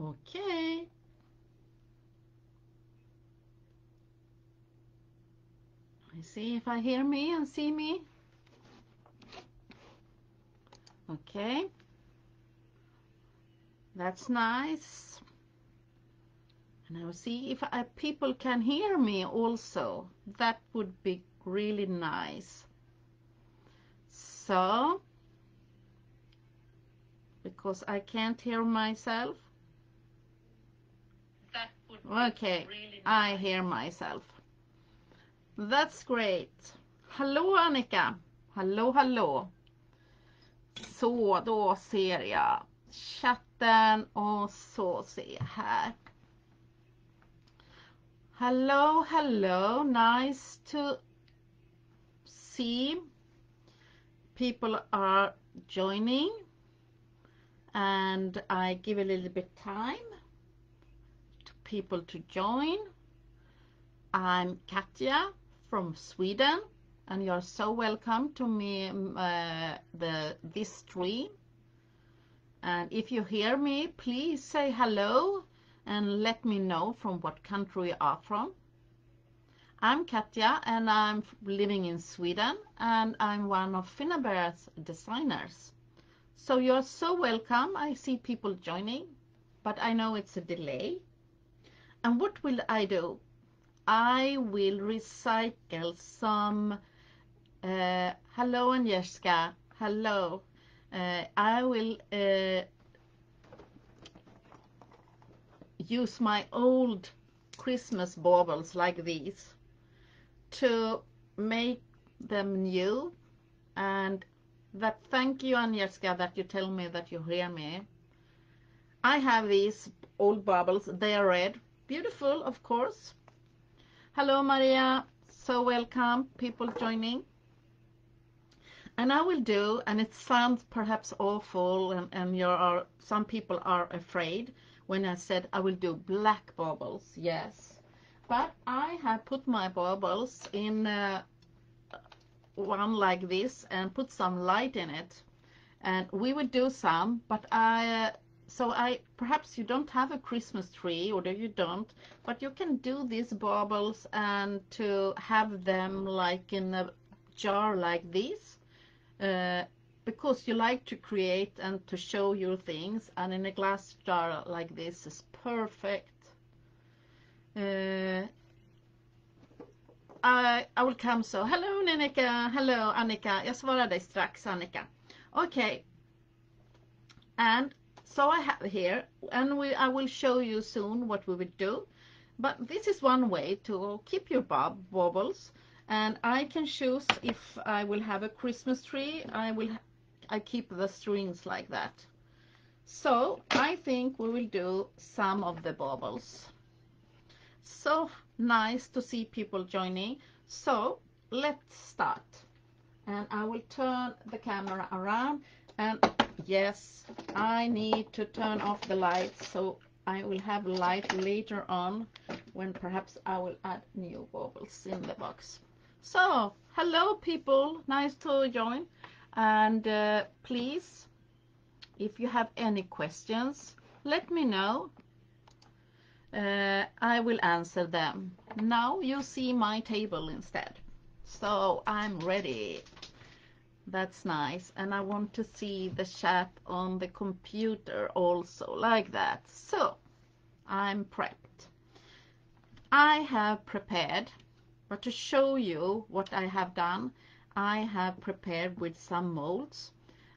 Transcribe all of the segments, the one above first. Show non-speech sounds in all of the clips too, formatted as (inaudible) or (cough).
Okay. I see if I hear me and see me. Okay. That's nice. And I'll see if I, people can hear me also. That would be really nice. So, because I can't hear myself. Okay, I hear myself. That's great. Hallå Annika. Hallå, hallå. Så, då ser jag chatten och så ser här. Hello, hello. Nice to see people are joining and I give a little bit time people to join. I'm Katja from Sweden and you're so welcome to me uh, the this stream and if you hear me please say hello and let me know from what country you are from. I'm Katja and I'm living in Sweden and I'm one of Finnabair's designers. So you're so welcome. I see people joining, but I know it's a delay. And what will I do? I will recycle some, uh, hello Agnieszka, hello. Uh, I will uh, use my old Christmas baubles like these to make them new and that thank you Agnieszka that you tell me that you hear me. I have these old baubles, they are red, beautiful of course. Hello Maria, so welcome people joining. And I will do, and it sounds perhaps awful and, and you are, some people are afraid, when I said I will do black baubles, yes. But I have put my baubles in uh, one like this and put some light in it. And we would do some, but I, uh, so I, perhaps you don't have a Christmas tree or you don't, but you can do these baubles and to have them like in a jar like this. Uh, because you like to create and to show your things and in a glass jar like this is perfect. Uh, I, I will come so hello Annika hello Annika. Jag svarar dig strax Annika. Okay. And so I have here and we I will show you soon what we will do but this is one way to keep your bob baubles and I can choose if I will have a Christmas tree I will I keep the strings like that. So I think we will do some of the baubles. So nice to see people joining. So let's start. And I will turn the camera around and yes, I need to turn off the lights so I will have light later on when perhaps I will add new baubles in the box. So, hello people, nice to join. And uh, please if you have any questions let me know. Uh, I will answer them. Now you see my table instead. So I'm ready that's nice and I want to see the chat on the computer also like that so I'm prepped I have prepared but to show you what I have done I have prepared with some molds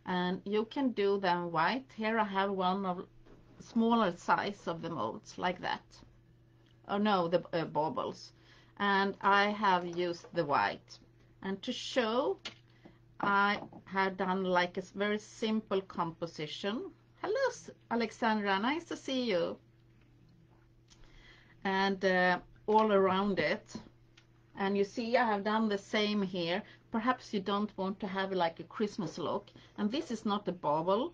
and you can do them white. Here I have one of smaller size of the molds like that. Oh no, the uh, baubles. And I have used the white. And to show, I have done like a very simple composition. Hello, Alexandra, nice to see you. And uh, all around it. And you see I have done the same here perhaps you don't want to have like a Christmas look and this is not a bauble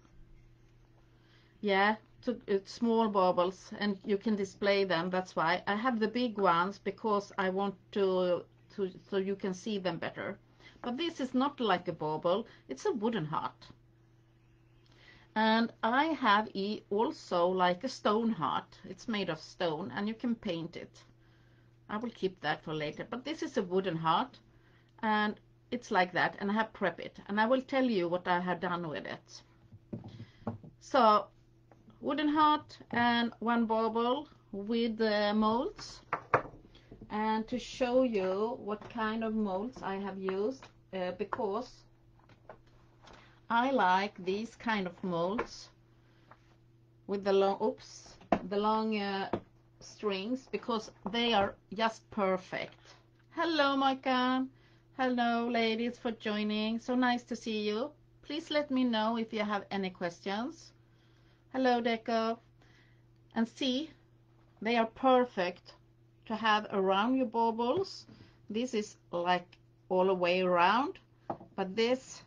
yeah to, uh, small baubles and you can display them that's why I have the big ones because I want to, to so you can see them better but this is not like a bauble it's a wooden heart. And I have e also like a stone heart. It's made of stone and you can paint it. I will keep that for later. But this is a wooden heart and it's like that and I have prep it. And I will tell you what I have done with it. So wooden heart and one bauble with the molds and to show you what kind of molds I have used uh, because I like these kind of molds with the long oops the long uh, strings because they are just perfect. Hello Moika. Hello ladies for joining. So nice to see you. Please let me know if you have any questions. Hello Deco. And see they are perfect to have around your baubles this is like all the way around but this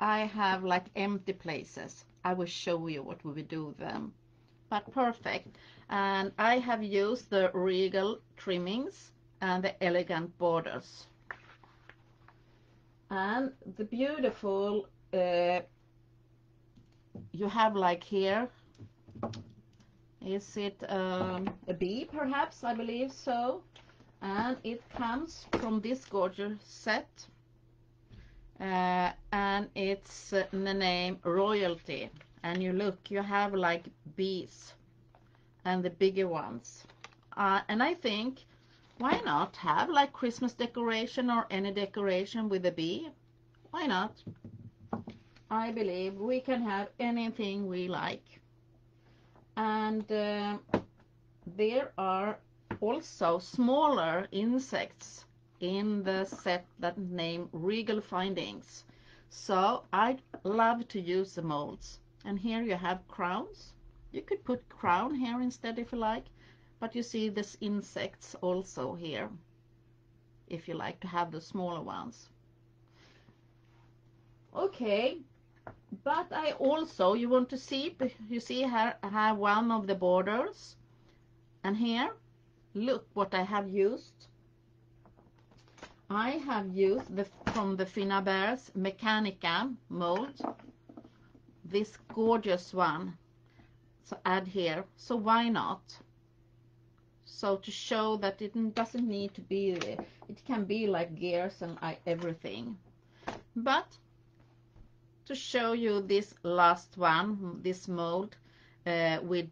I have like empty places. I will show you what we will do them. But perfect. And I have used the regal trimmings and the elegant borders. And the beautiful uh, you have like here is it um, a bee perhaps? I believe so. And it comes from this gorgeous set. Uh, and it's uh, the name royalty. And you look you have like bees. And the bigger ones. Uh, and I think why not have like Christmas decoration or any decoration with a bee? Why not? I believe we can have anything we like and uh, there are also smaller insects in the set that name Regal Findings. So I love to use the molds. And here you have crowns. You could put crown here instead if you like but you see this insects also here if you like to have the smaller ones. Okay but I also you want to see you see here I have one of the borders? And here look what I have used. I have used the from the Finnabair's Mechanica mold. This gorgeous one. So add here. So why not? So to show that it doesn't need to be it can be like gears and uh, everything. But to show you this last one this mold uh, with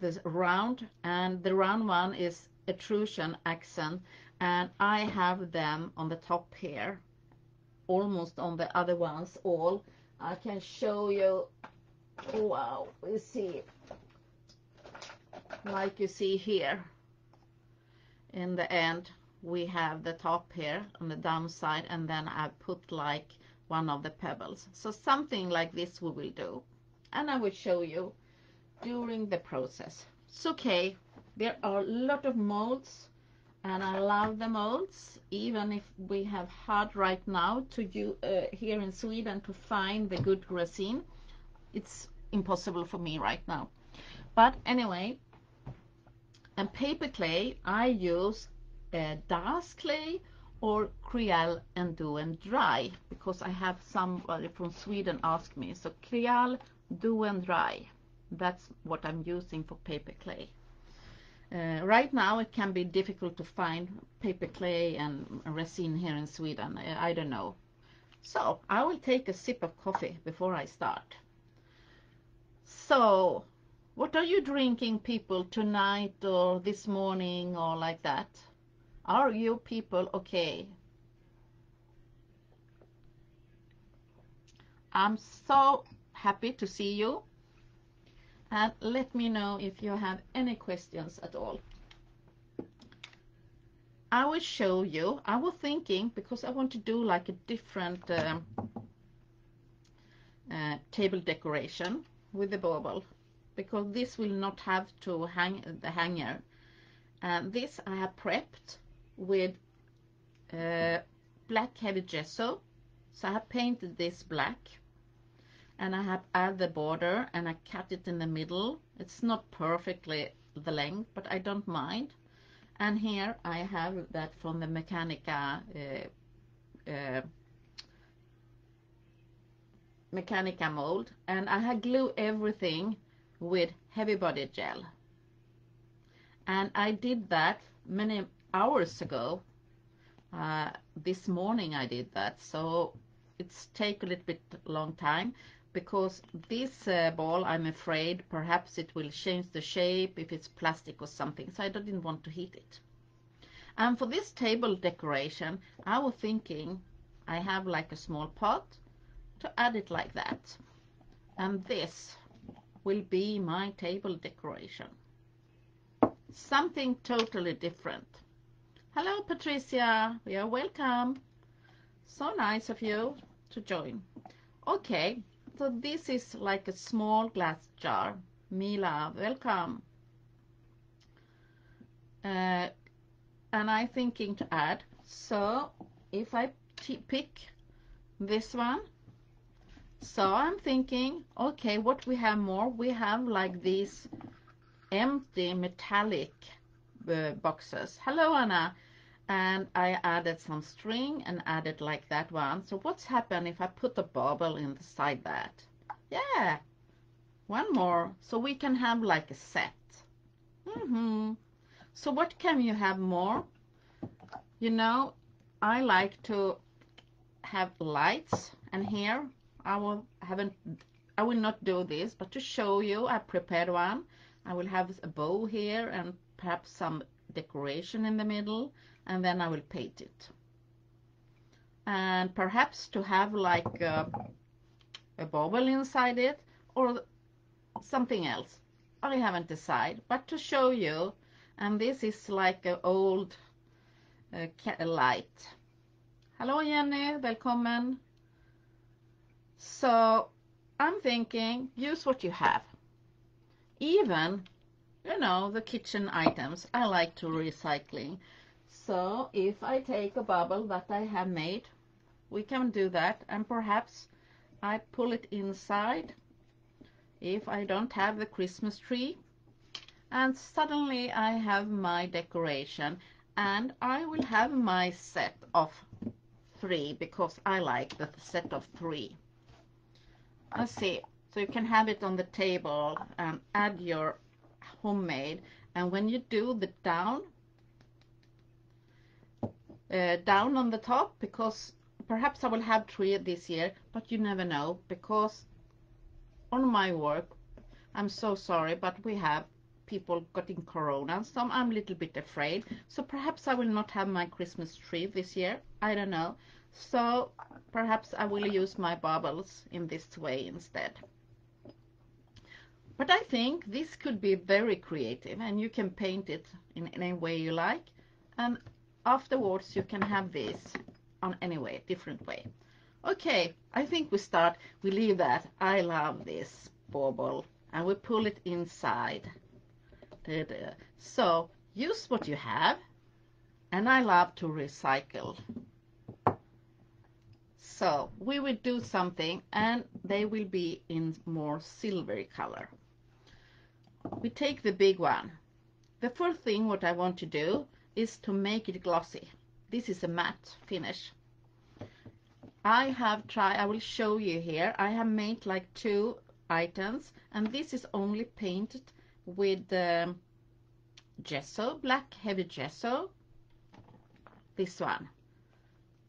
this round and the round one is extrusion accent and I have them on the top here almost on the other ones all. I can show you wow we see like you see here. In the end we have the top here on the downside and then I put like one of the pebbles. So something like this we will do. And I will show you during the process. It's okay. There are a lot of molds and I love the molds even if we have hard right now to you uh, here in Sweden to find the good resin. It's impossible for me right now. But anyway and paper clay I use uh, DAS clay or Creall and Do and Dry because I have somebody from Sweden ask me. So Creall Do and Dry that's what I'm using for paper clay. Uh, right now it can be difficult to find paper clay and resin here in Sweden. I, I don't know. So I will take a sip of coffee before I start. So what are you drinking people tonight or this morning or like that are you people okay I'm so happy to see you and let me know if you have any questions at all. I will show you, I was thinking, because I want to do like a different um, uh, table decoration with the bauble, because this will not have to hang the hanger. And this I have prepped with uh, black heavy gesso, so I have painted this black and I have add the border and I cut it in the middle. It's not perfectly the length but I don't mind. And here I have that from the Mechanica uh, uh, Mechanica mold. And I had glue everything with heavy body gel. And I did that many hours ago. Uh, this morning I did that, so it's take a little bit long time because this uh, ball, I'm afraid, perhaps it will change the shape if it's plastic or something, so I didn't want to heat it. And for this table decoration, I was thinking I have like a small pot to add it like that. And this will be my table decoration. Something totally different. Hello, Patricia. You are welcome. So nice of you to join. Okay, so this is like a small glass jar. Mila, welcome. Uh, and I'm thinking to add, so if I pick this one, so I'm thinking, okay, what we have more? We have like these empty metallic boxes. Hello, Anna and I added some string and added like that one. So what's happened if I put a bubble inside that? Yeah, one more. So we can have like a set. Mm -hmm. So what can you have more? You know, I like to have lights and here I will haven't I will not do this but to show you I prepared one I will have a bow here and perhaps some decoration in the middle and then I will paint it. And perhaps to have like a, a bubble inside it or something else. I haven't decided, but to show you, and this is like an old uh, light. Hello Jenny, welcome. So I'm thinking, use what you have. Even, you know, the kitchen items, I like to recycling. So if I take a bubble that I have made, we can do that and perhaps I pull it inside if I don't have the Christmas tree and suddenly I have my decoration and I will have my set of three because I like the set of three. Let's see. So you can have it on the table and add your homemade and when you do the down uh, down on the top because perhaps I will have three this year, but you never know because on my work, I'm so sorry, but we have people getting corona, so I'm a little bit afraid. So perhaps I will not have my Christmas tree this year. I don't know. So perhaps I will use my bubbles in this way instead. But I think this could be very creative and you can paint it in any way you like. And afterwards you can have this on any way, different way. Okay, I think we start, we leave that. I love this bauble and we pull it inside. So use what you have and I love to recycle. So we will do something and they will be in more silvery color. We take the big one. The first thing what I want to do is to make it glossy. This is a matte finish. I have tried, I will show you here, I have made like two items and this is only painted with um, gesso, black heavy gesso. This one.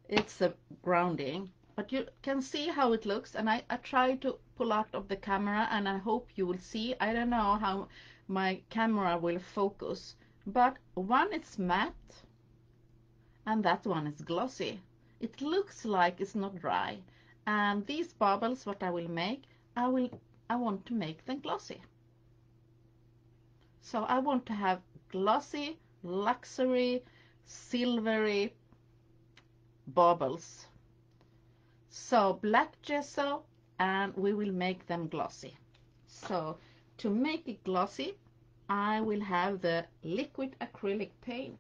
It's a grounding, but you can see how it looks and I, I try to pull out of the camera and I hope you will see. I don't know how my camera will focus but one is matte and that one is glossy. It looks like it's not dry. And these bubbles, what I will make, I will, I want to make them glossy. So I want to have glossy, luxury, silvery bubbles. So black gesso and we will make them glossy. So to make it glossy, I will have the liquid acrylic paint.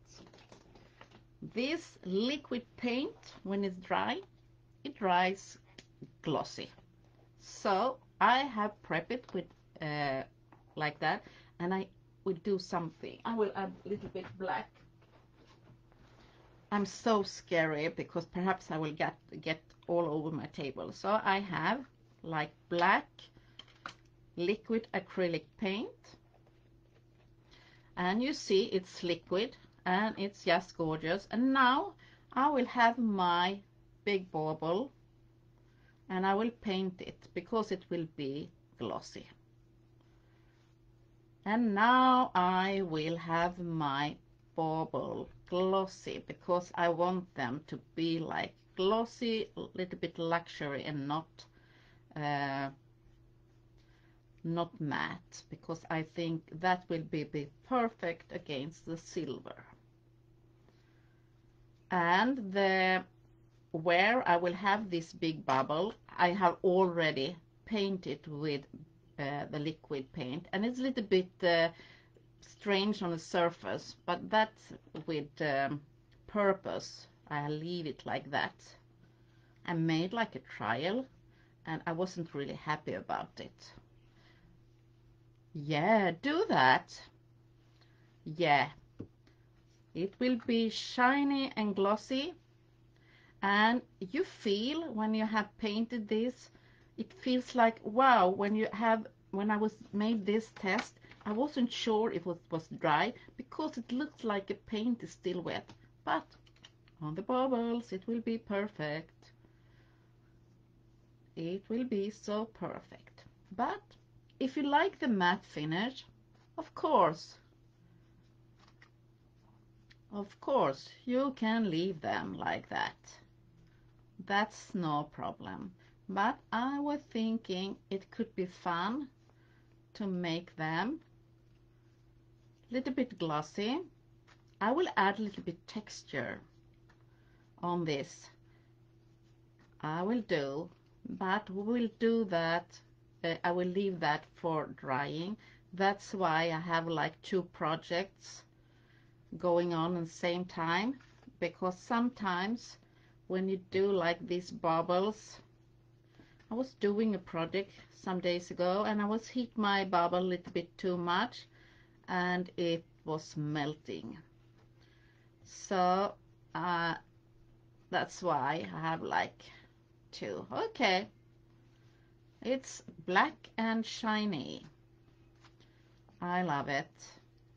This liquid paint, when it's dry, it dries glossy. So I have prepped it with uh, like that and I will do something. I will add a little bit black. I'm so scary because perhaps I will get get all over my table. So I have like black liquid acrylic paint. And you see it's liquid and it's just gorgeous. And now I will have my big bauble and I will paint it because it will be glossy. And now I will have my bauble glossy because I want them to be like glossy, a little bit luxury and not uh, not matte because I think that will be, be perfect against the silver. And the where I will have this big bubble, I have already painted with uh, the liquid paint and it's a little bit uh, strange on the surface, but that's with um, purpose. I leave it like that. I made like a trial and I wasn't really happy about it. Yeah, do that. Yeah. It will be shiny and glossy. And you feel when you have painted this, it feels like, wow, when you have, when I was made this test, I wasn't sure if it was dry because it looks like the paint is still wet. But on the bubbles, it will be perfect. It will be so perfect. But if you like the matte finish, of course, of course, you can leave them like that. That's no problem. But I was thinking it could be fun to make them a little bit glossy. I will add a little bit texture on this. I will do, but we will do that uh, I will leave that for drying. That's why I have like two projects going on at the same time because sometimes when you do like these bubbles I was doing a project some days ago and I was heat my bubble a little bit too much and it was melting so uh, that's why I have like two okay it's black and shiny. I love it.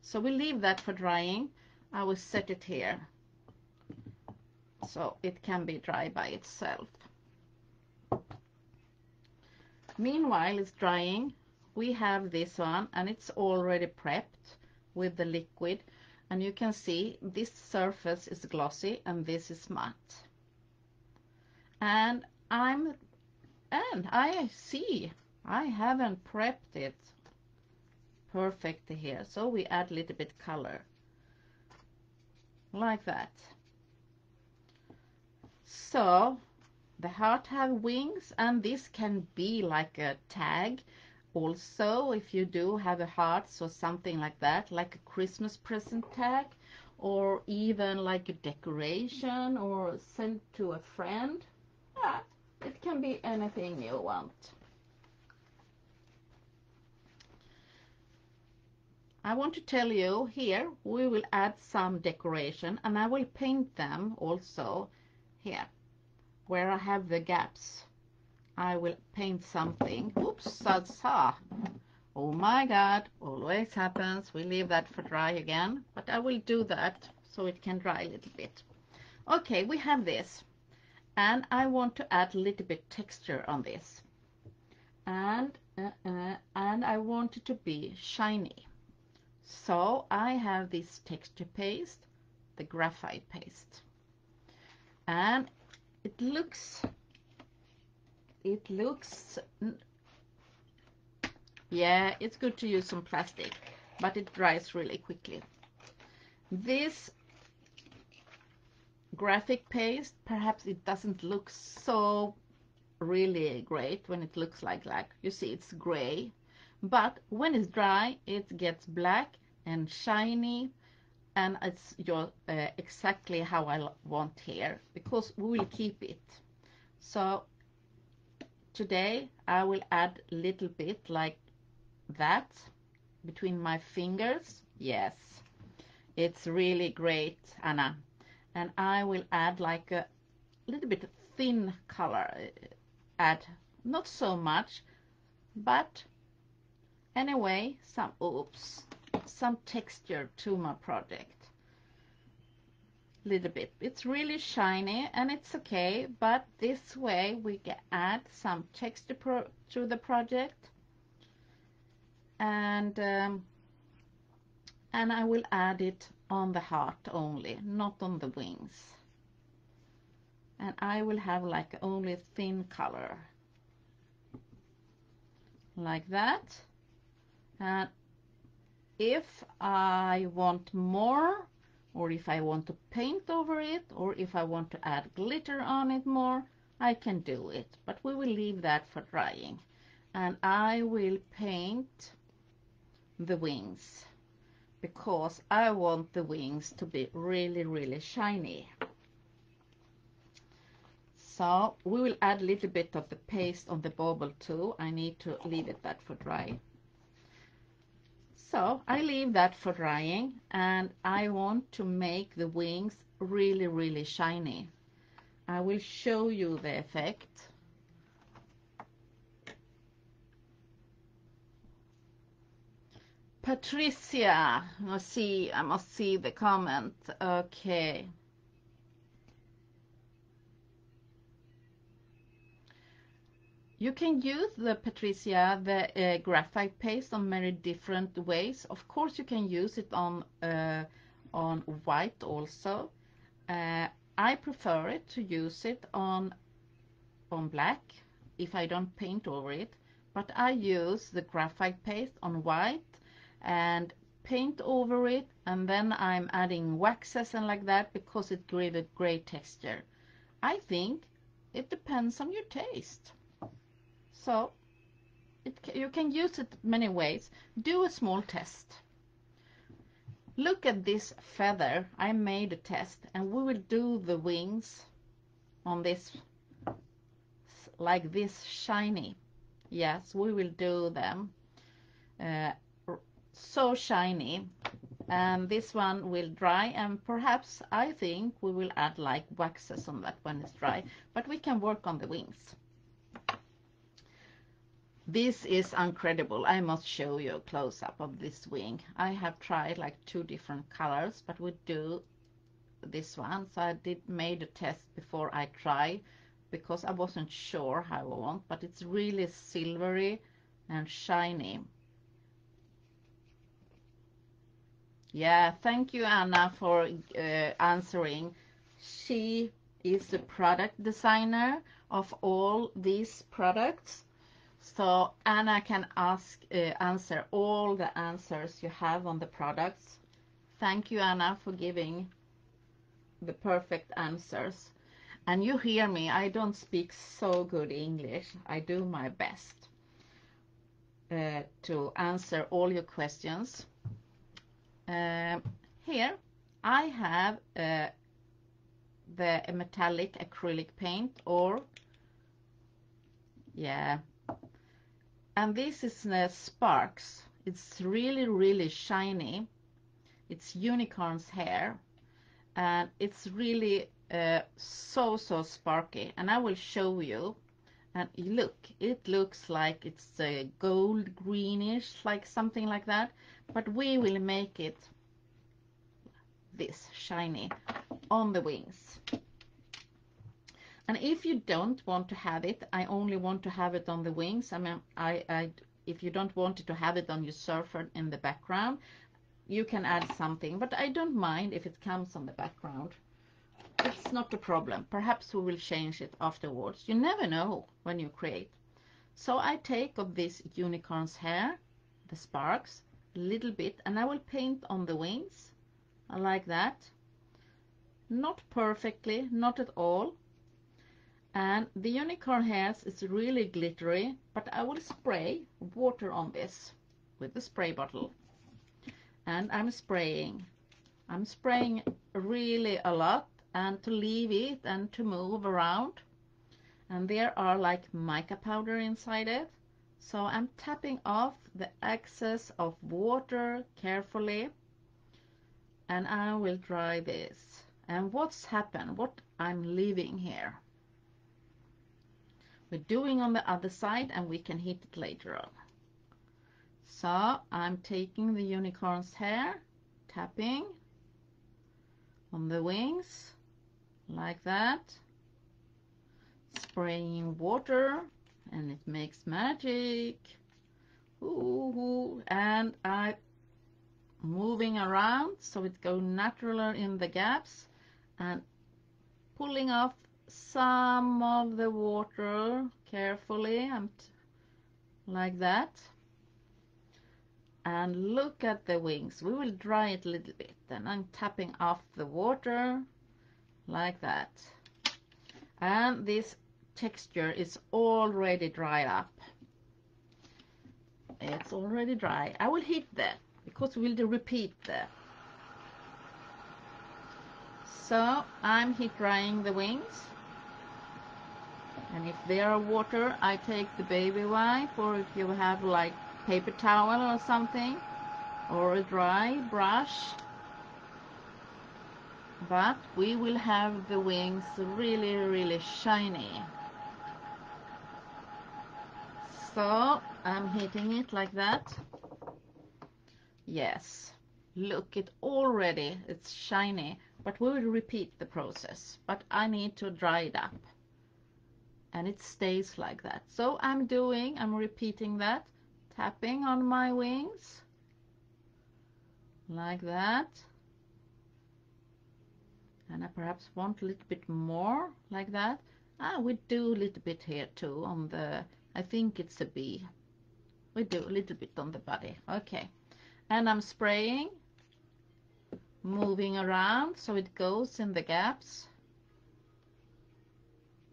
So we leave that for drying. I will set it here so it can be dry by itself. Meanwhile it's drying. We have this one and it's already prepped with the liquid and you can see this surface is glossy and this is matte. And I'm and I see. I haven't prepped it perfect here so we add a little bit color. Like that. So the heart have wings and this can be like a tag. Also if you do have a heart or something like that like a Christmas present tag or even like a decoration or sent to a friend. Yeah, it can be anything you want. I want to tell you here we will add some decoration and I will paint them also here where I have the gaps. I will paint something. Oops, salsa. Ah. Oh my god, always happens. We leave that for dry again, but I will do that so it can dry a little bit. Okay, we have this and I want to add a little bit texture on this. And uh, uh, and I want it to be shiny. So I have this texture paste the graphite paste. And it looks it looks yeah it's good to use some plastic but it dries really quickly. This graphite paste perhaps it doesn't look so really great when it looks like that you see it's gray. But when it's dry it gets black and shiny and it's your uh, exactly how I want here because we will keep it. So today I will add a little bit like that between my fingers. Yes it's really great Anna and I will add like a little bit thin color add. Not so much but anyway some oops some texture to my project. Little bit. It's really shiny and it's okay but this way we can add some texture to the project. And um, and I will add it on the heart only not on the wings. And I will have like only thin color. Like that. And if I want more or if I want to paint over it or if I want to add glitter on it more I can do it. But we will leave that for drying. And I will paint the wings because I want the wings to be really really shiny. So we will add a little bit of the paste on the bauble too. I need to leave it that for dry. So I leave that for drying and I want to make the wings really really shiny. I will show you the effect Patricia, I must see, I must see the comment. Okay. You can use the Patricia, the uh, graphite paste on many different ways. Of course, you can use it on uh, on white also. Uh, I prefer it to use it on on black if I don't paint over it. But I use the graphite paste on white and paint over it and then I'm adding waxes and like that because it gives a great texture. I think it depends on your taste. So it, you can use it many ways. Do a small test. Look at this feather. I made a test and we will do the wings on this like this shiny. Yes, we will do them. Uh, so shiny and this one will dry and perhaps I think we will add like waxes on that when it's dry but we can work on the wings this is incredible. I must show you a close-up of this wing. I have tried like two different colors, but we do this one. So I did made a test before I try because I wasn't sure how I want, but it's really silvery and shiny. Yeah, thank you, Anna, for uh, answering. She is the product designer of all these products so Anna can ask, uh, answer all the answers you have on the products. Thank you, Anna, for giving the perfect answers. And you hear me, I don't speak so good English. I do my best uh, to answer all your questions. Uh, here I have uh, the metallic acrylic paint or yeah. And this is uh, sparks. It's really really shiny. It's unicorn's hair. And it's really uh, so so sparky. And I will show you and look it looks like it's a uh, gold greenish like something like that. But we will make it this shiny on the wings. And if you don't want to have it I only want to have it on the wings. I mean I, I if you don't want to have it on your surfer in the background you can add something. But I don't mind if it comes on the background it's not a problem. Perhaps we will change it afterwards. You never know when you create. So I take of this unicorn's hair the sparks a little bit and I will paint on the wings. Like that. Not perfectly not at all. And the unicorn hairs is really glittery but I will spray water on this with the spray bottle. And I'm spraying. I'm spraying really a lot and to leave it and to move around. And there are like mica powder inside it. So I'm tapping off the excess of water carefully. And I will dry this. And what's happened? What I'm leaving here? We're doing on the other side and we can hit it later on. So I'm taking the unicorn's hair, tapping on the wings like that, spraying water and it makes magic. Ooh, and I moving around so it go naturally in the gaps and pulling off some of the water carefully and like that. And look at the wings. We will dry it a little bit and I'm tapping off the water like that. And this texture is already dried up. It's already dry. I will heat that because we'll repeat that so I'm heat drying the wings. And if there are water I take the baby wipe or if you have like paper towel or something or a dry brush but we will have the wings really really shiny. So I'm heating it like that. Yes. Look it already it's shiny but we will repeat the process. But I need to dry it up. And it stays like that. So I'm doing I'm repeating that. Tapping on my wings. Like that and I perhaps want a little bit more like that ah we do a little bit here too on the I think it's a bee we do a little bit on the body okay and I'm spraying moving around so it goes in the gaps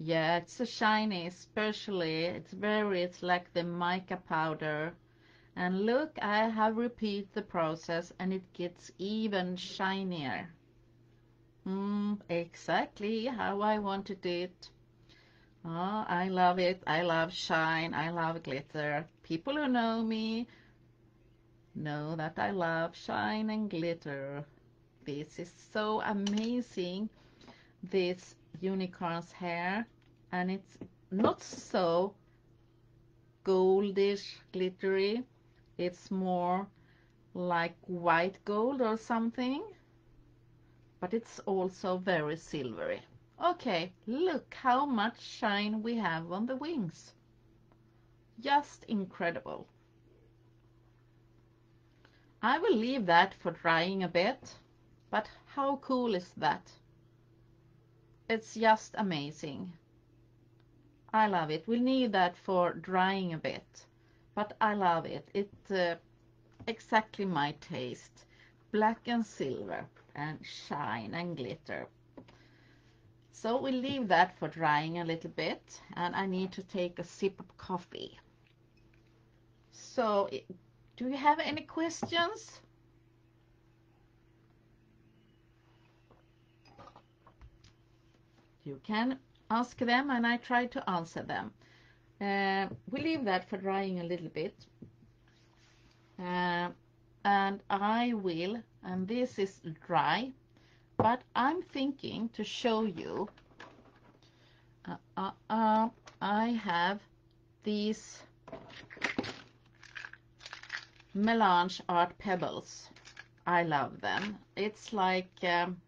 yeah, it's a shiny, especially. It's very, it's like the mica powder. And look, I have repeat the process and it gets even shinier. Mm, exactly how I wanted it. Oh, I love it. I love shine. I love glitter. People who know me know that I love shine and glitter. This is so amazing. This unicorn's hair and it's not so goldish glittery it's more like white gold or something but it's also very silvery okay look how much shine we have on the wings just incredible I will leave that for drying a bit but how cool is that it's just amazing. I love it. We'll need that for drying a bit, but I love it. It's uh, exactly my taste. Black and silver and shine and glitter. So we'll leave that for drying a little bit and I need to take a sip of coffee. So do you have any questions? You can ask them and I try to answer them. Uh, we leave that for drying a little bit. Uh, and I will, and this is dry, but I'm thinking to show you, uh, uh, uh I have these melange art pebbles. I love them. It's like um,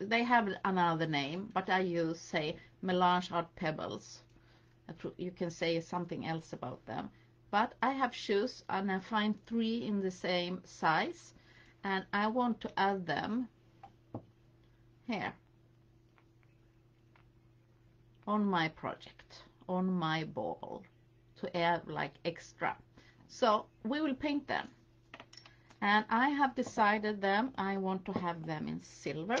they have another name, but I use, say, melange art pebbles. You can say something else about them. But I have shoes and I find three in the same size and I want to add them here on my project, on my ball to add like extra. So we will paint them. And I have decided them I want to have them in silver.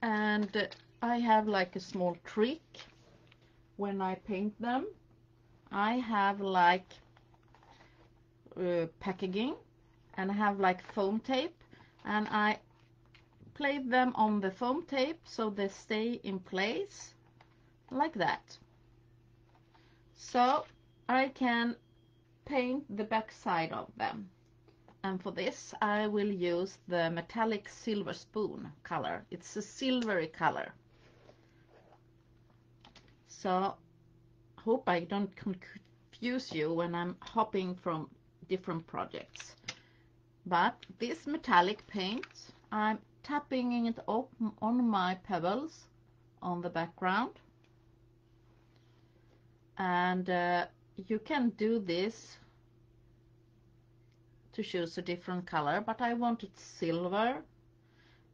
And I have like a small trick when I paint them I have like uh, packaging and I have like foam tape and I play them on the foam tape so they stay in place like that so I can paint the back side of them. And for this I will use the metallic silver spoon color. It's a silvery color. So hope I don't confuse you when I'm hopping from different projects. But this metallic paint I'm tapping it on my pebbles on the background. And uh, you can do this to choose a different color but I wanted silver.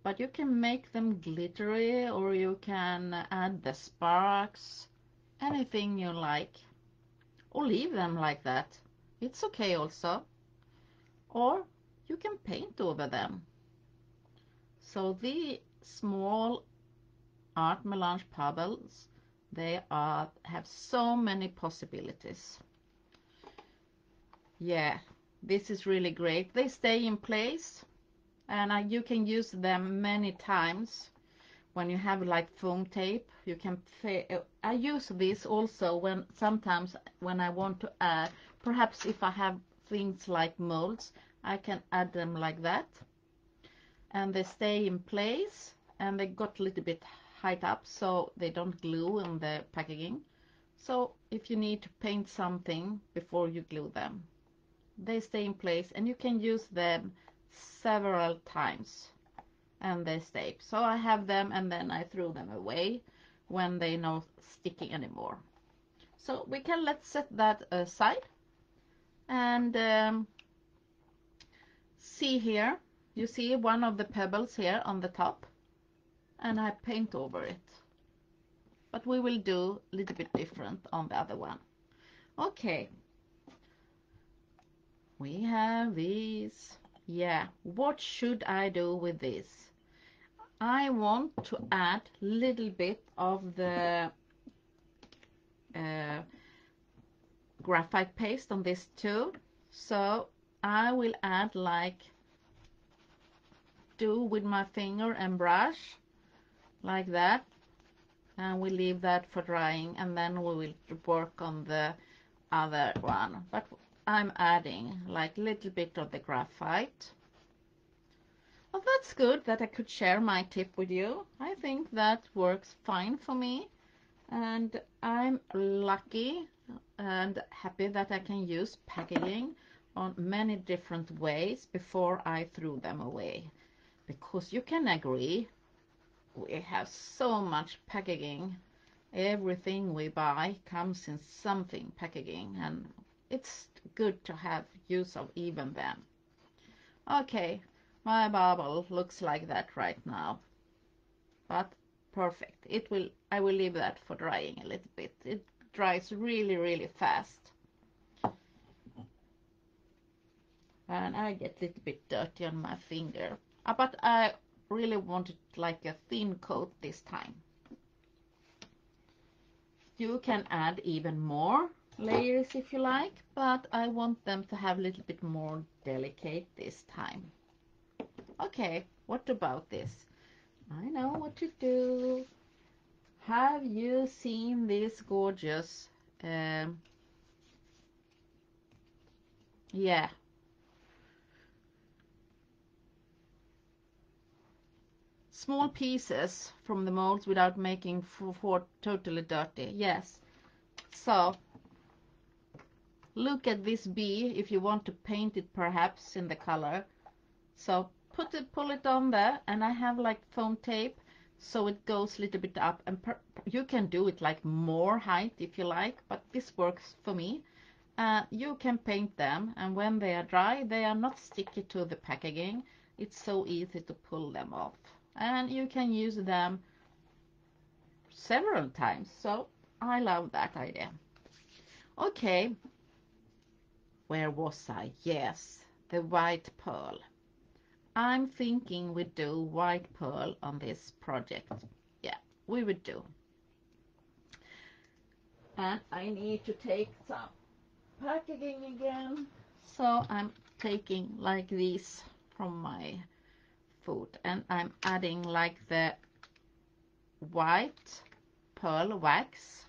But you can make them glittery or you can add the sparks anything you like or leave them like that. It's okay also. Or you can paint over them. So the small art melange pebbles they are have so many possibilities. Yeah this is really great. They stay in place and I, you can use them many times when you have like foam tape you can I use this also when sometimes when I want to add perhaps if I have things like molds I can add them like that. And they stay in place and they got a little bit height up so they don't glue in the packaging. So if you need to paint something before you glue them they stay in place and you can use them several times and they stay so I have them and then I throw them away when they not sticky anymore. So we can let's set that aside. And um, see here. You see one of the pebbles here on the top? And I paint over it. But we will do a little bit different on the other one. Okay. We have these. Yeah. What should I do with this I want to add little bit of the uh, graphite paste on this too. So I will add like do with my finger and brush like that. And we leave that for drying and then we will work on the other one. But I'm adding like little bit of the graphite that's good that I could share my tip with you. I think that works fine for me. And I'm lucky and happy that I can use packaging on many different ways before I threw them away. Because you can agree we have so much packaging. Everything we buy comes in something packaging and it's good to have use of even them. Okay, my bubble looks like that right now. But perfect. It will I will leave that for drying a little bit. It dries really really fast. And I get a little bit dirty on my finger. Uh, but I really wanted like a thin coat this time. You can add even more layers if you like, but I want them to have a little bit more delicate this time. Okay, what about this? I know what to do. Have you seen this gorgeous, um, yeah, small pieces from the molds without making for, totally dirty. Yes. So look at this bee if you want to paint it perhaps in the color so put it pull it on there and I have like foam tape so it goes a little bit up and you can do it like more height if you like but this works for me. Uh, you can paint them and when they are dry they are not sticky to the packaging. It's so easy to pull them off. And you can use them several times so I love that idea. Okay. Where was I? Yes, the white pearl. I'm thinking we do white pearl on this project. Yeah, we would do. And I need to take some packaging again. So I'm taking like this from my food and I'm adding like the white pearl wax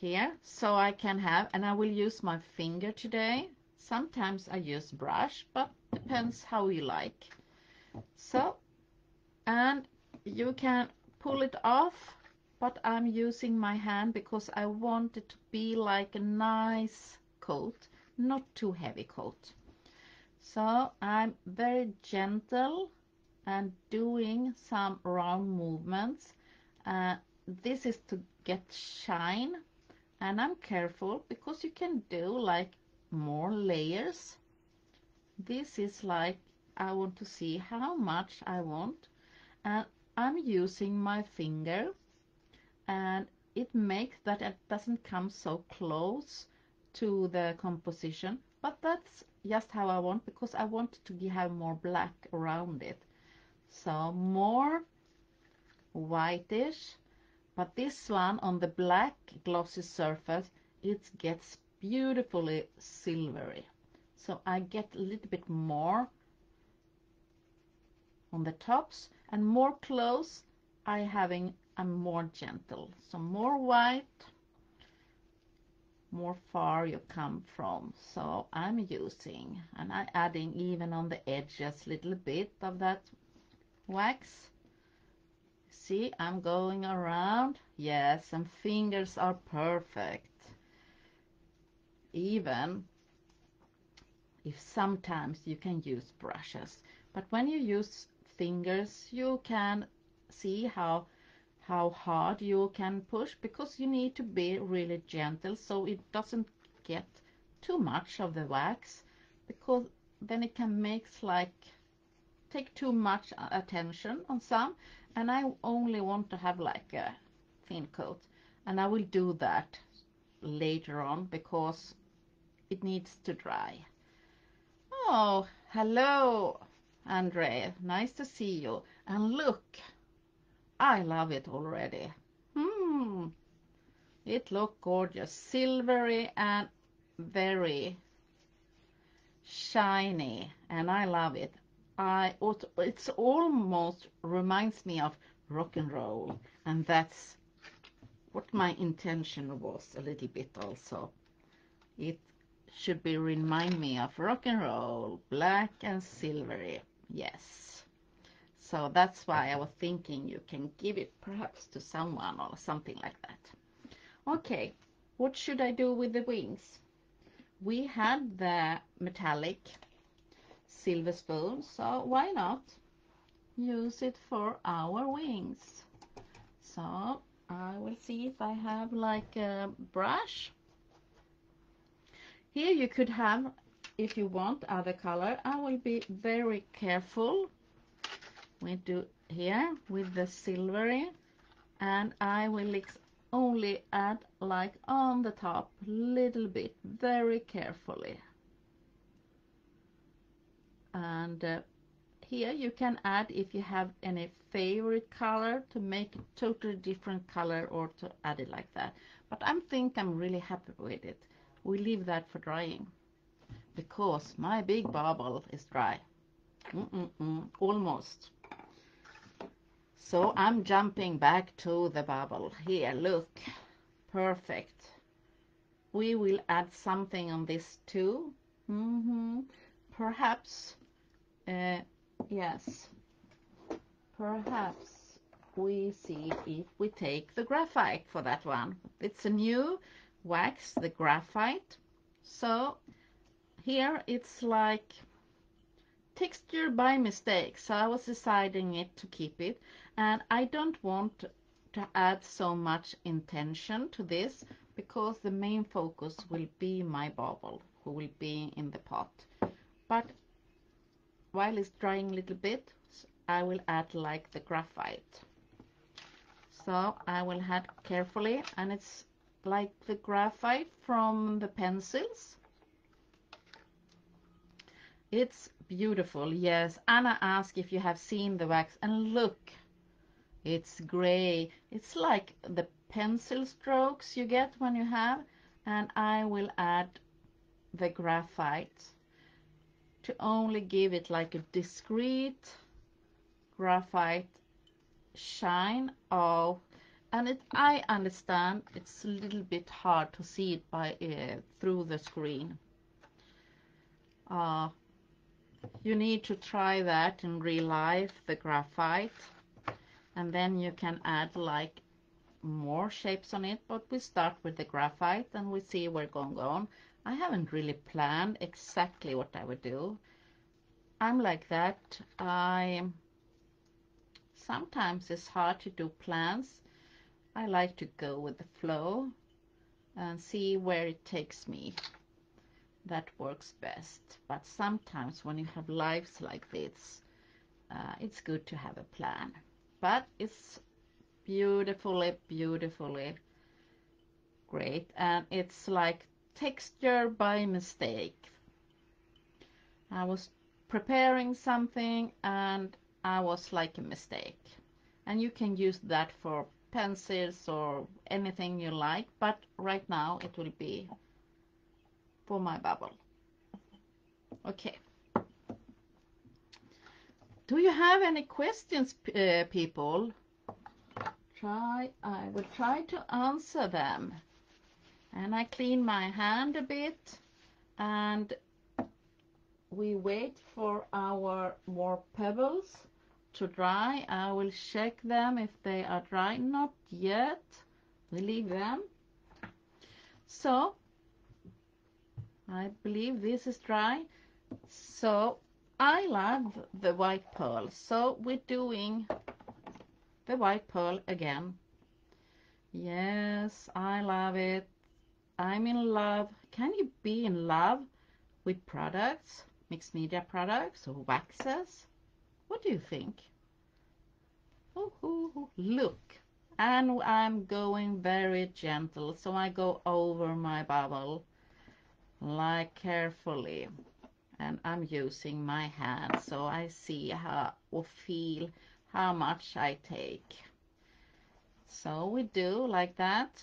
here so I can have and I will use my finger today sometimes I use brush but depends how you like so and you can pull it off but I'm using my hand because I want it to be like a nice coat, not too heavy coat. So I'm very gentle and doing some round movements. Uh, this is to get shine and I'm careful because you can do like more layers. This is like I want to see how much I want and I'm using my finger and it makes that it doesn't come so close to the composition but that's just how I want because I want to have more black around it. So more whitish but this one on the black glossy surface it gets beautifully silvery so I get a little bit more on the tops and more close I having a more gentle. So more white more far you come from. So I'm using and I adding even on the edges little bit of that wax. See I'm going around. Yes and fingers are perfect. Even if sometimes you can use brushes. But when you use fingers you can see how how hard you can push because you need to be really gentle so it doesn't get too much of the wax because then it can make like take too much attention on some. And I only want to have like a thin coat. And I will do that later on because it needs to dry oh hello Andre nice to see you. And look I love it already. Hmm. It look gorgeous. Silvery and very shiny. And I love it. I it's almost reminds me of rock and roll. And that's what my intention was a little bit also. It should be remind me of rock and roll black and silvery yes. So that's why I was thinking you can give it perhaps to someone or something like that. Okay what should I do with the wings? We had the metallic silver spoon so why not use it for our wings? So I will see if I have like a brush here you could have if you want other color. I will be very careful. We do here with the silvery. And I will only add like on the top little bit very carefully. And uh, here you can add if you have any favorite color to make a totally different color or to add it like that. But I think I'm really happy with it we leave that for drying. Because my big bubble is dry. Mm -mm -mm, almost. So I'm jumping back to the bubble. Here look. Perfect. We will add something on this too. Mm -hmm. perhaps uh, yes. Perhaps we see if we take the graphite for that one. It's a new wax the graphite. So here it's like texture by mistake. So I was deciding it to keep it. And I don't want to add so much intention to this because the main focus will be my bubble who will be in the pot. But while it's drying a little bit I will add like the graphite. So I will add carefully and it's like the graphite from the pencils. It's beautiful yes. Anna asked if you have seen the wax and look it's gray. It's like the pencil strokes you get when you have and I will add the graphite to only give it like a discreet graphite shine oh and it I understand it's a little bit hard to see it by uh, through the screen uh, you need to try that in real life the graphite and then you can add like more shapes on it, but we start with the graphite and we see where it's going on. I haven't really planned exactly what I would do. I'm like that. I sometimes it's hard to do plans. I like to go with the flow and see where it takes me. That works best. But sometimes when you have lives like this, uh, it's good to have a plan. But it's beautifully, beautifully great. And it's like texture by mistake. I was preparing something and I was like a mistake. And you can use that for pencils or anything you like, but right now it will be for my bubble. Okay. Do you have any questions, uh, people? Try, I will try to answer them. And I clean my hand a bit and we wait for our more pebbles to dry. I will check them if they are dry. Not yet. We leave them. So, I believe this is dry. So, I love the white pearl. So, we're doing the white pearl again. Yes, I love it. I'm in love. Can you be in love with products, mixed media products or waxes? What do you think? Ooh. Look, and I'm going very gentle, so I go over my bubble like carefully, and I'm using my hand so I see how or feel how much I take. So we do like that.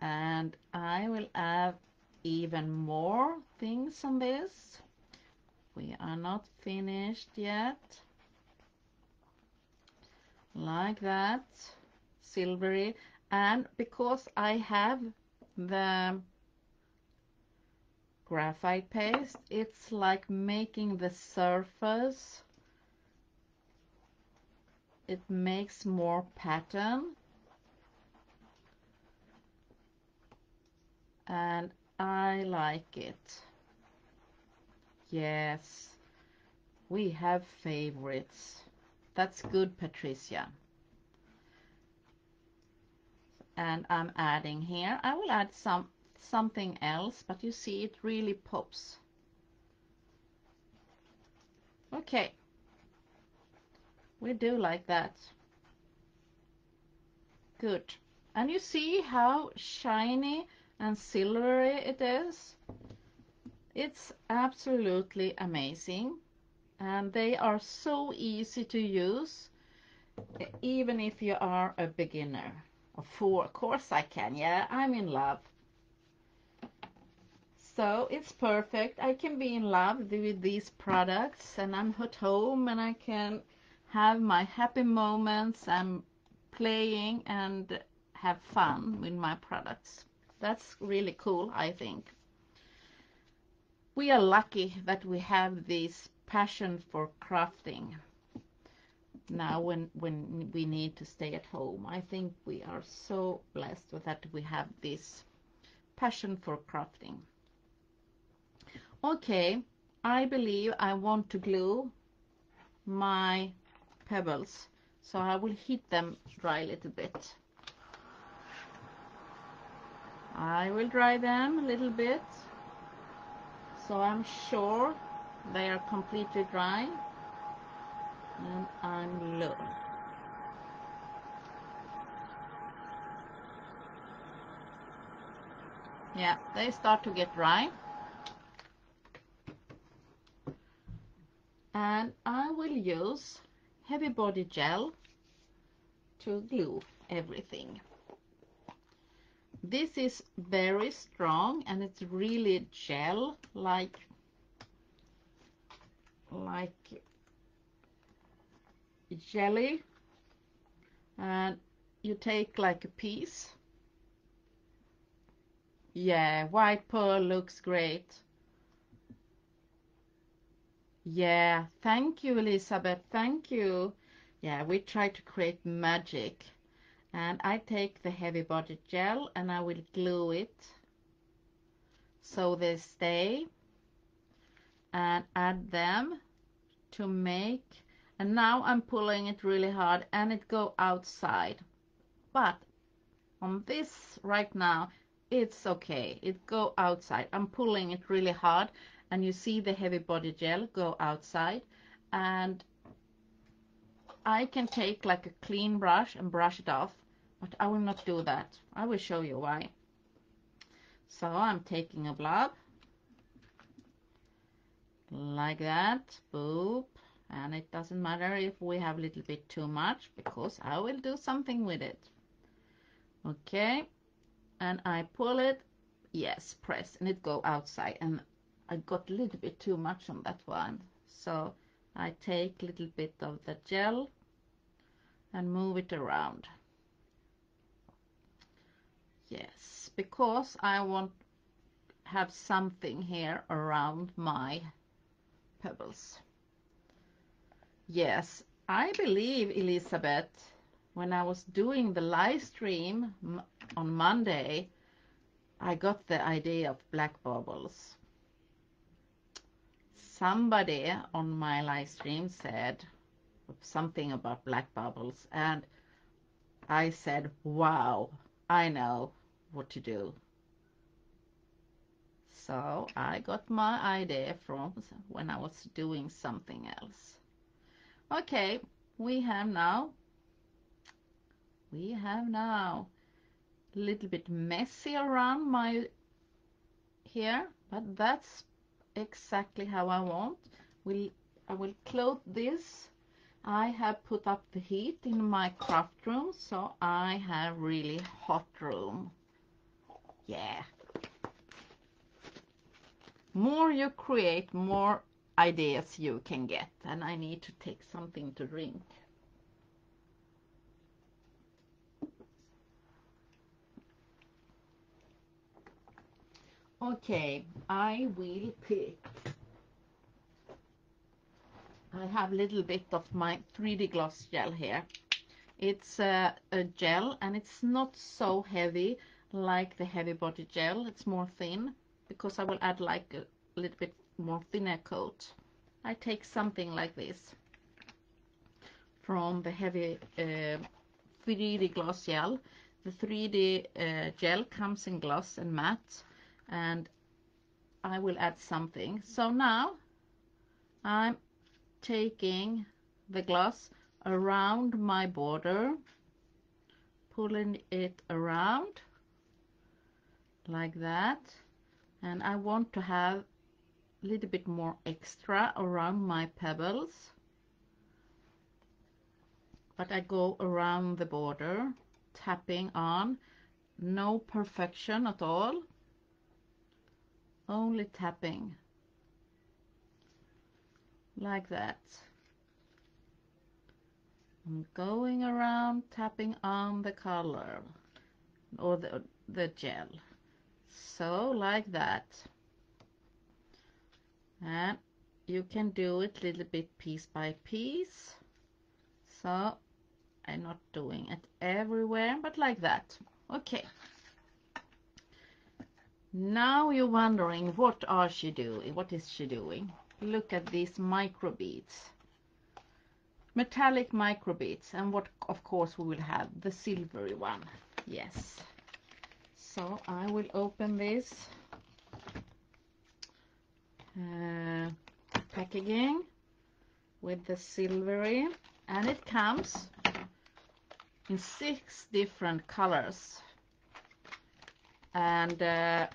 And I will add even more things on this. We are not finished yet. Like that, silvery. And because I have the graphite paste, it's like making the surface, it makes more pattern. And I like it. Yes, we have favorites. That's good, Patricia. And I'm adding here, I will add some something else, but you see it really pops. Okay, we do like that. Good. And you see how shiny and silvery it is? It's absolutely amazing and they are so easy to use even if you are a beginner. Of course I can, yeah, I'm in love. So it's perfect. I can be in love with these products and I'm at home and I can have my happy moments. I'm playing and have fun with my products. That's really cool, I think we are lucky that we have this passion for crafting now when when we need to stay at home. I think we are so blessed that we have this passion for crafting. Okay i believe i want to glue my pebbles so i will heat them dry a little bit. I will dry them a little bit so I'm sure they are completely dry and I'm low. Yeah, they start to get dry. And I will use heavy body gel to glue everything. This is very strong and it's really gel like like jelly. And you take like a piece. Yeah white pearl looks great. Yeah thank you Elizabeth thank you. Yeah we try to create magic and I take the heavy body gel and I will glue it so they stay and add them to make and now I'm pulling it really hard and it go outside. But on this right now it's okay. It go outside. I'm pulling it really hard and you see the heavy body gel go outside. And I can take like a clean brush and brush it off but I will not do that. I will show you why. So I'm taking a blob like that boop. And it doesn't matter if we have a little bit too much because I will do something with it. Okay. And I pull it. Yes press. And it go outside. And I got a little bit too much on that one. So I take a little bit of the gel and move it around yes because I want have something here around my pebbles. Yes I believe Elizabeth when I was doing the live stream on Monday I got the idea of black bubbles. Somebody on my live stream said something about black bubbles and I said wow I know what to do. So I got my idea from when I was doing something else. Okay we have now we have now a little bit messy around my here but that's exactly how I want. Will I will close this. I have put up the heat in my craft room so I have really hot room yeah. More you create more ideas you can get and I need to take something to drink. Okay I will pick. I have a little bit of my 3D gloss gel here. It's a, a gel and it's not so heavy like the heavy body gel. It's more thin because I will add like a little bit more thinner coat. I take something like this from the heavy uh, 3D gloss gel. The 3D uh, gel comes in gloss and matte and I will add something. So now I'm taking the gloss around my border pulling it around like that. And I want to have a little bit more extra around my pebbles. But I go around the border tapping on. No perfection at all. Only tapping. Like that. I'm going around tapping on the color or the, the gel so like that and you can do it little bit piece by piece so I'm not doing it everywhere but like that okay now you're wondering what are she doing? What is she doing? Look at these micro beads. Metallic micro beads and what of course we will have the silvery one. Yes. So I will open this uh, packaging with the silvery and it comes in six different colors. And uh,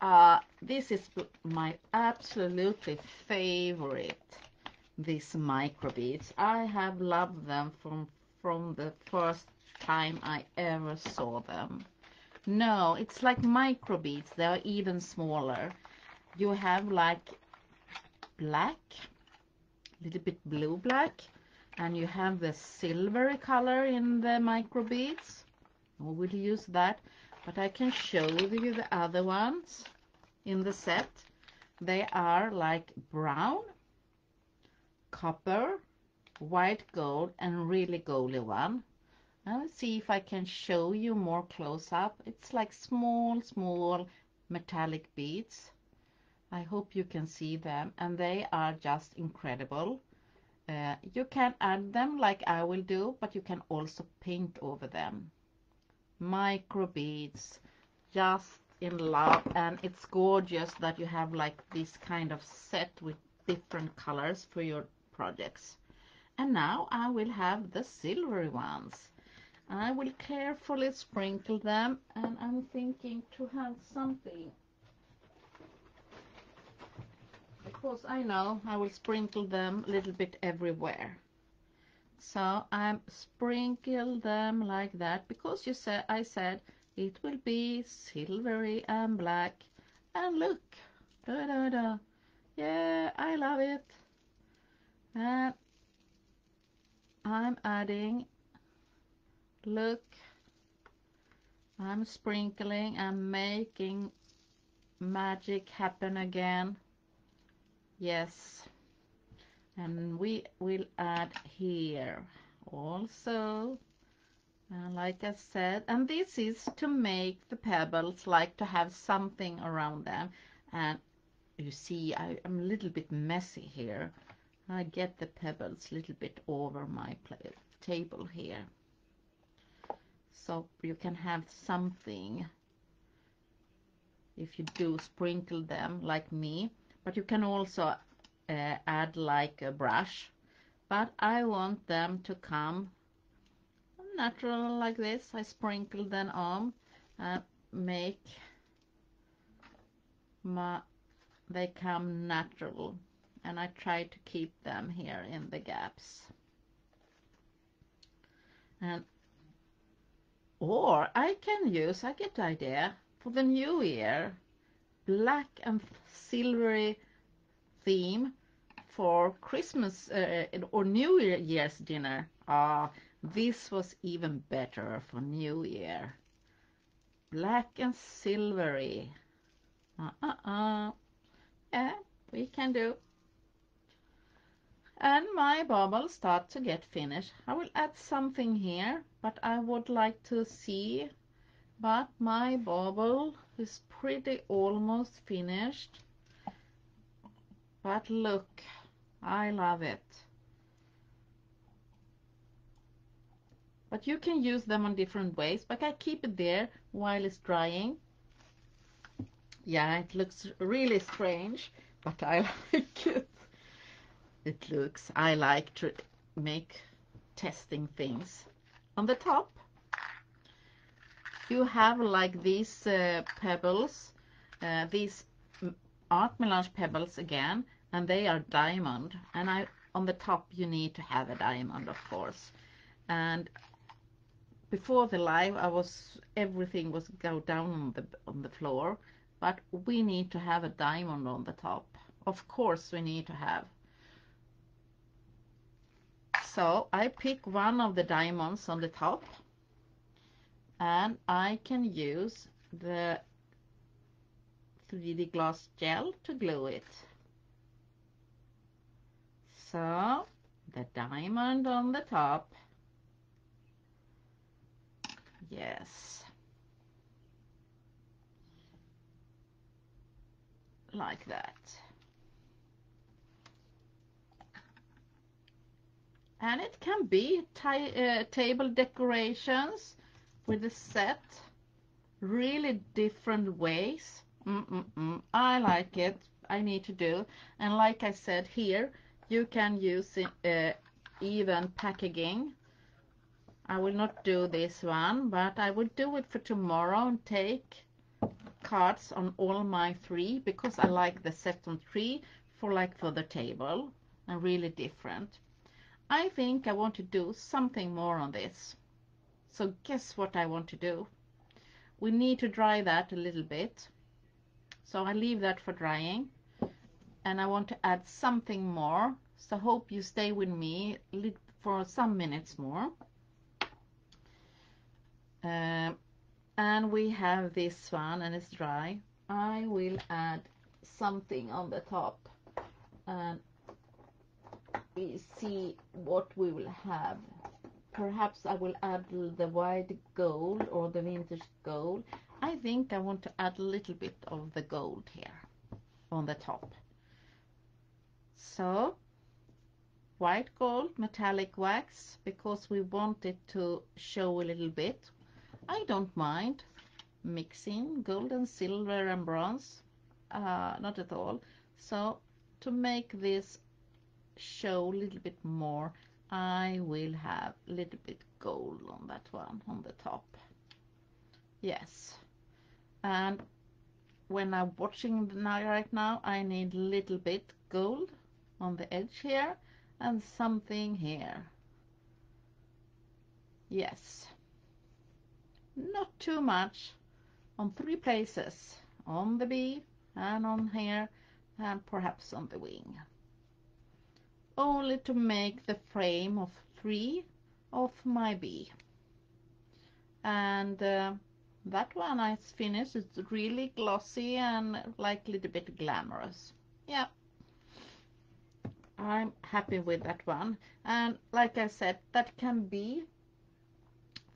uh, this is my absolutely favorite these microbeads. I have loved them from from the first time I ever saw them no it's like microbeads. They are even smaller. You have like black a little bit blue black and you have the silvery color in the microbeads. We will use that but I can show you the other ones in the set. They are like brown copper white gold and really goldy one. Let's see if I can show you more close up. It's like small, small metallic beads. I hope you can see them and they are just incredible. Uh, you can add them like I will do, but you can also paint over them. Micro beads, just in love and it's gorgeous that you have like this kind of set with different colors for your projects. And now I will have the silvery ones. I will carefully sprinkle them and I'm thinking to have something. Because I know I will sprinkle them a little bit everywhere. So I'm sprinkle them like that because you said I said it will be silvery and black. And look da da da yeah I love it. And I'm adding look I'm sprinkling I'm making magic happen again. Yes. And we will add here also and like I said and this is to make the pebbles like to have something around them. And you see I am a little bit messy here. I get the pebbles a little bit over my table here so you can have something if you do sprinkle them like me. But you can also uh, add like a brush. But I want them to come natural like this. I sprinkle them on and make my they come natural. And I try to keep them here in the gaps. And or I can use I get the idea for the new year black and silvery theme for Christmas uh, or New Year's dinner ah this was even better for New Year. Black and silvery. Uh-uh-uh. Yeah, we can do. And my bubble start to get finished. I will add something here, but I would like to see. But my bubble is pretty almost finished. But look, I love it. but you can use them on different ways but I keep it there while it's drying yeah it looks really strange but I (laughs) like it it looks I like to make testing things. On the top you have like these uh, pebbles uh, these art melange pebbles again and they are diamond. And I on the top you need to have a diamond of course. And before the live I was everything was go down on the on the floor. But we need to have a diamond on the top. Of course we need to have so I pick one of the diamonds on the top and I can use the 3D gloss gel to glue it so the diamond on the top Yes. Like that. And it can be uh, table decorations with a set. Really different ways. Mm -mm -mm. I like it. I need to do. And like I said here, you can use uh, even packaging I will not do this one, but I will do it for tomorrow and take cards on all my three because I like the set on three for like for the table and really different. I think I want to do something more on this. So guess what I want to do? We need to dry that a little bit. So I leave that for drying. And I want to add something more. So hope you stay with me for some minutes more. Um, and we have this one and it's dry I will add something on the top and we see what we will have. Perhaps I will add the white gold or the vintage gold. I think I want to add a little bit of the gold here on the top. So white gold metallic wax because we want it to show a little bit. I don't mind mixing gold and silver and bronze uh, not at all. So to make this show a little bit more I will have a little bit gold on that one on the top. Yes. And when I'm watching now right now I need a little bit gold on the edge here and something here. Yes. Not too much on three places on the bee and on here and perhaps on the wing only to make the frame of three of my bee and uh, that one I finished. It's really glossy and like a little bit glamorous. Yeah. I'm happy with that one. And like I said that can be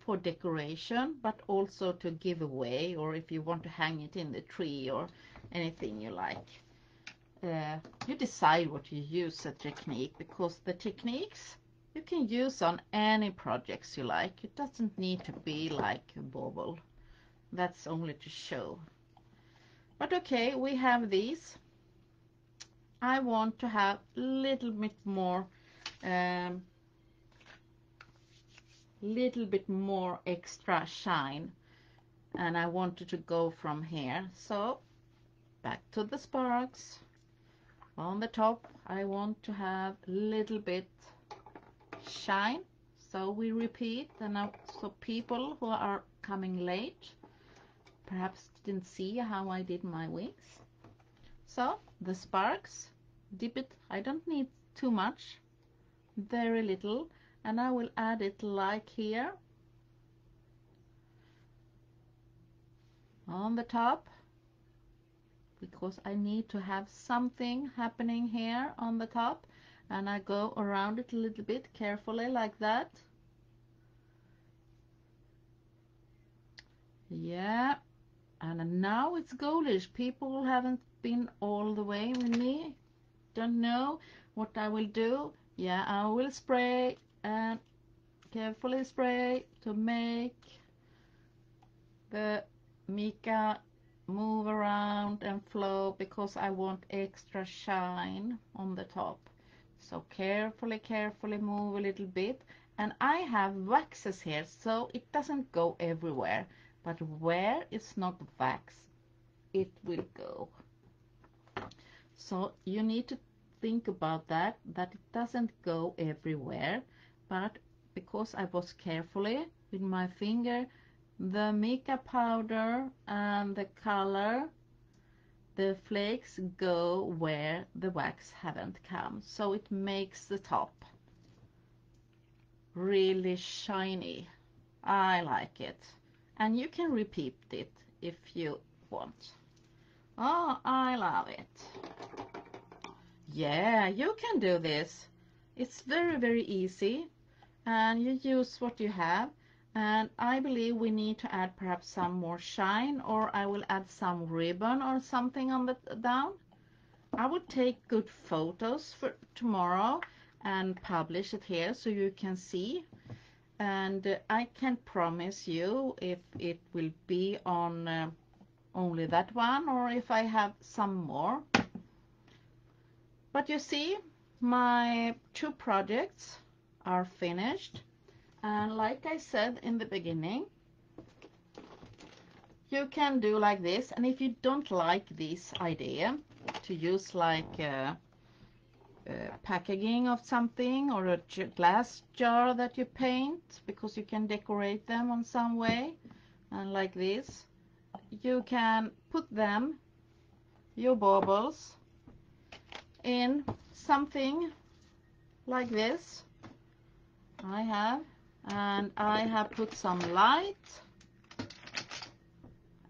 for decoration but also to give away or if you want to hang it in the tree or anything you like uh, you decide what you use a technique because the techniques you can use on any projects you like. It doesn't need to be like a bauble. That's only to show. But okay we have these. I want to have a little bit more um, little bit more extra shine. And I wanted to go from here. So back to the sparks on the top I want to have a little bit shine. So we repeat and now so people who are coming late perhaps didn't see how I did my wings. So the sparks dip it I don't need too much very little and I will add it like here. On the top because I need to have something happening here on the top. And I go around it a little bit carefully like that. Yeah. And now it's goldish people haven't been all the way with me. Don't know what I will do. Yeah I will spray and carefully spray to make the mica move around and flow because I want extra shine on the top. So carefully carefully move a little bit. And I have waxes here so it doesn't go everywhere. But where it's not wax it will go. So you need to think about that that it doesn't go everywhere. But because I was carefully with my finger the mica powder and the color the flakes go where the wax haven't come. So it makes the top really shiny. I like it. And you can repeat it if you want. Oh I love it. Yeah you can do this. It's very very easy. And you use what you have and I believe we need to add perhaps some more shine or I will add some ribbon or something on the down. I will take good photos for tomorrow and publish it here so you can see. And uh, I can promise you if it will be on uh, only that one or if I have some more. But you see my two projects are finished and like I said in the beginning you can do like this. And if you don't like this idea to use like a, a packaging of something or a glass jar that you paint because you can decorate them on some way and like this you can put them your baubles in something like this. I have and I have put some light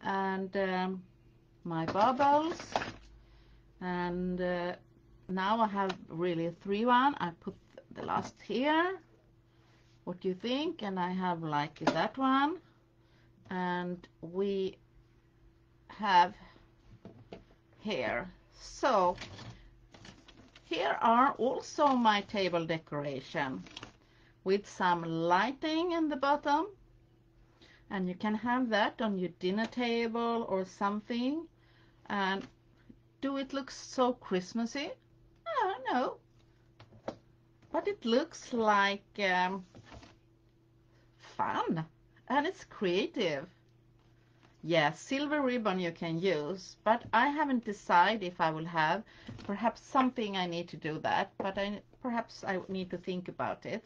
and um, my bubbles and uh, now I have really three one. I put the last here. What do you think? And I have like that one. And we have here. So here are also my table decoration with some lighting in the bottom. And you can have that on your dinner table or something. And do it look so Christmassy? I don't know. But it looks like um, fun. And it's creative. Yes silver ribbon you can use. But I haven't decided if I will have perhaps something I need to do that. But I perhaps I need to think about it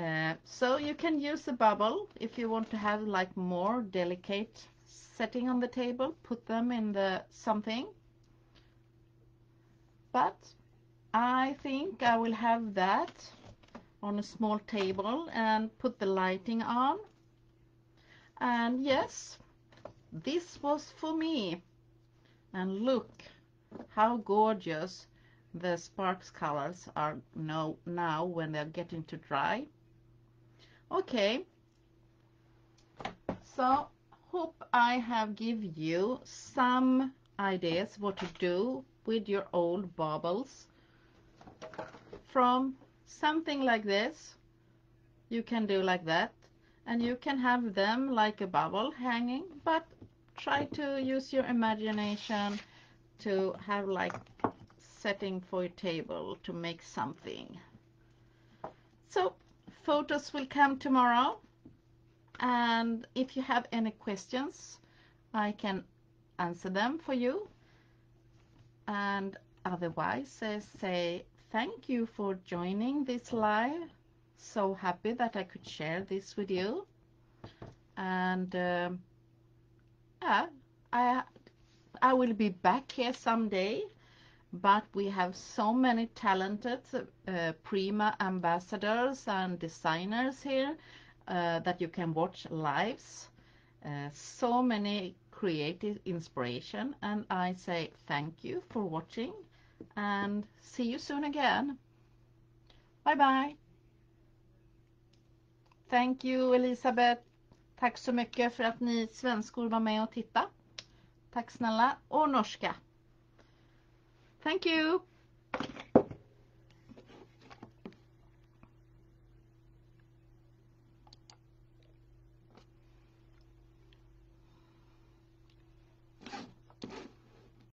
uh, so you can use a bubble if you want to have like more delicate setting on the table. Put them in the something. But I think I will have that on a small table and put the lighting on. And yes this was for me. And look how gorgeous the sparks colors are now, now when they're getting to dry okay. So hope I have give you some ideas what to do with your old baubles. From something like this you can do like that. And you can have them like a bubble hanging but try to use your imagination to have like setting for your table to make something. So photos will come tomorrow. And if you have any questions I can answer them for you. And otherwise I say thank you for joining this live. So happy that I could share this with you. And uh, yeah I I will be back here someday but we have so many talented uh, Prima ambassadors and designers here uh, that you can watch lives. Uh, so many creative inspiration and I say thank you for watching and see you soon again. Bye bye! Thank you Elisabeth. Tack så mycket för att ni svenskor var med och titta. Tack snälla. Och norska. Thank you.